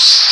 Yes!